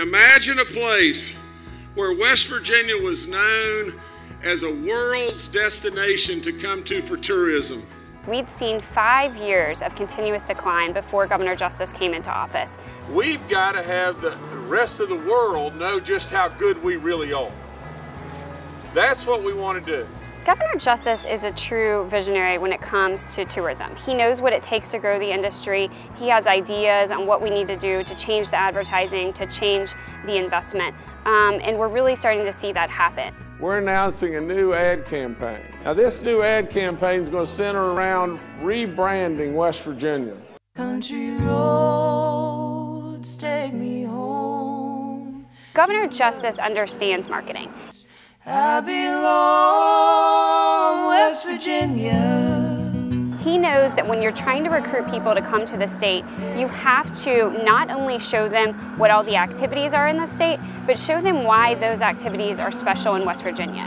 Imagine a place where West Virginia was known as a world's destination to come to for tourism. We'd seen five years of continuous decline before Governor Justice came into office. We've got to have the rest of the world know just how good we really are. That's what we want to do. Governor Justice is a true visionary when it comes to tourism. He knows what it takes to grow the industry. He has ideas on what we need to do to change the advertising, to change the investment. Um, and we're really starting to see that happen. We're announcing a new ad campaign. Now this new ad campaign is going to center around rebranding West Virginia. Country roads take me home. Governor Justice understands marketing. I belong West Virginia. He knows that when you're trying to recruit people to come to the state, you have to not only show them what all the activities are in the state, but show them why those activities are special in West Virginia.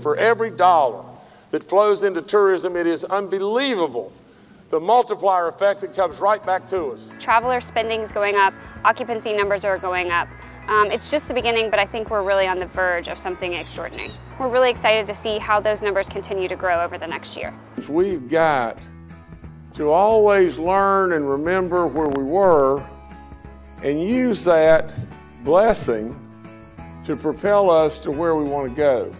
For every dollar that flows into tourism, it is unbelievable the multiplier effect that comes right back to us. Traveler spending is going up, occupancy numbers are going up. Um, it's just the beginning, but I think we're really on the verge of something extraordinary. We're really excited to see how those numbers continue to grow over the next year. We've got to always learn and remember where we were and use that blessing to propel us to where we want to go.